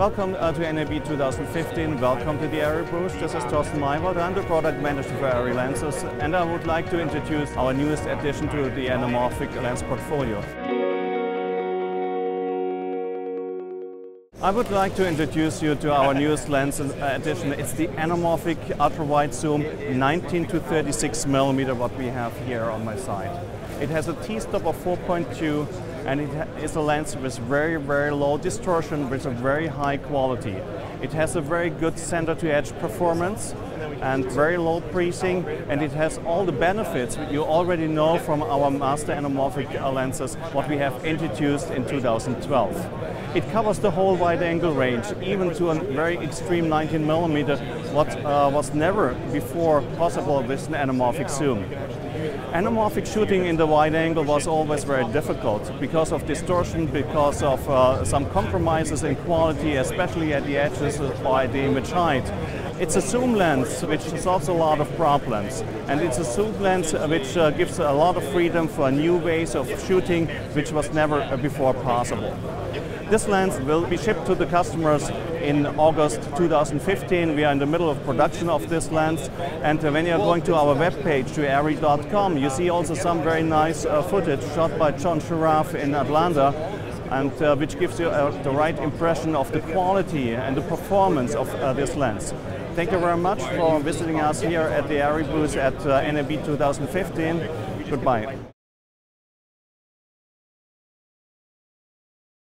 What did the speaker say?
Welcome uh, to NAB 2015, welcome to the ARRI booth. This is Thorsten Meywald, I'm the product manager for ARRI lenses and I would like to introduce our newest addition to the anamorphic lens portfolio. I would like to introduce you to our newest lens addition. It's the anamorphic ultra-wide zoom 19 to 36 millimeter what we have here on my side. It has a t-stop of 4.2 and it is a lens with very, very low distortion with a very high quality. It has a very good center-to-edge performance and very low creasing and it has all the benefits that you already know from our master anamorphic lenses what we have introduced in 2012. It covers the whole wide angle range even to a very extreme 19 millimeter what uh, was never before possible with an anamorphic zoom. Anamorphic shooting in the wide angle was always very difficult because of distortion, because of uh, some compromises in quality, especially at the edges at the image height. It's a zoom lens which solves a lot of problems and it's a zoom lens which uh, gives a lot of freedom for new ways of shooting which was never before possible. This lens will be shipped to the customers in August 2015. We are in the middle of production of this lens and when you're going to our webpage to arri.com you see also some very nice uh, footage shot by John Sharaf in Atlanta and uh, which gives you uh, the right impression of the quality and the performance of uh, this lens. Thank you very much for visiting us here at the ARRI booth at uh, NAB 2015. Goodbye.